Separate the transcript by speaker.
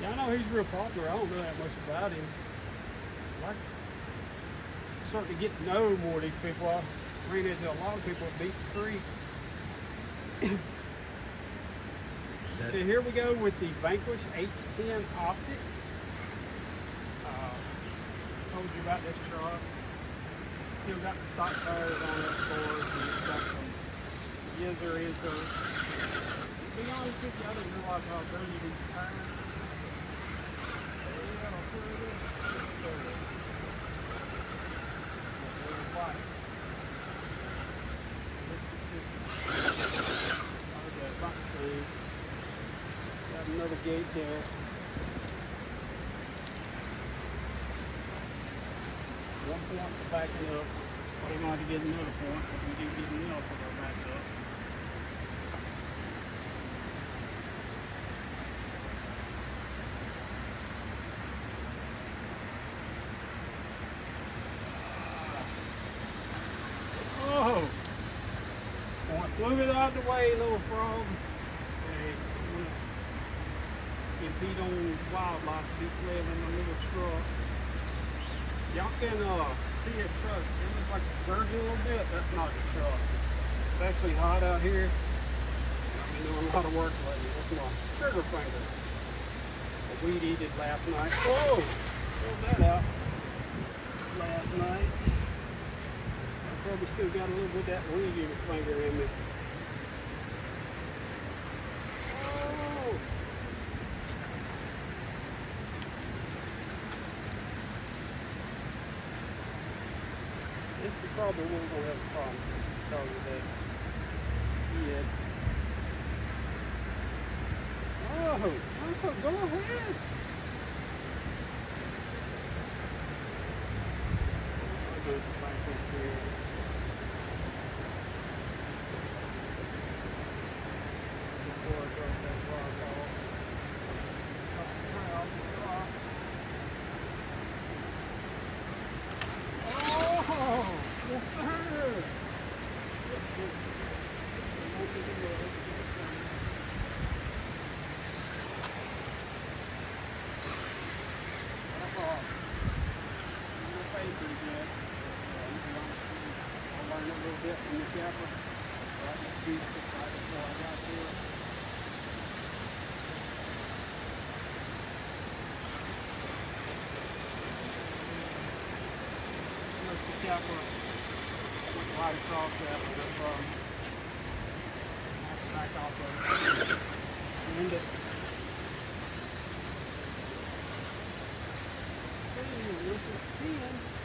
Speaker 1: Yeah, I know he's real popular. I don't know that much about him. Like, starting to get to know more of these people. I ran into a lot of people at Beach Creek. Okay, here we go with the Vanquish H10 Optic. Uh, told you about this truck. Still got the stock tires on it, of course, and got some Yizzer it. To be honest with you, I didn't realize how dirty these tires are. Yeah, I'll put it in. There it is. There's the light. Okay, front screen. Got another gate there. One point for backing up. We're going to get another point, but we do get enough of our back up. Move it out the way, little frog. Okay, compete on wildlife, keep living in a little truck. Y'all can uh, see a truck. It looks like it's surging a little bit. That's not a truck. It's, it's actually hot out here. I've been doing a lot of work lately. That's my trigger finger. The weed eated last night. Whoa! Pulled that out last night. I probably still got a little bit of that weed eater finger in me. Oh! Is probably one we're gonna have a problem because of that skid. Oh, oh, go ahead. I'll go up here. Before I go that rock off. Top trail, rock. Oh, yes sir. Yes, sir. I learned a little bit from the shepherd. Right, this beast was right before I got to it. There's the Capra. Went right across that with this um, back off of it. End it. This is 10.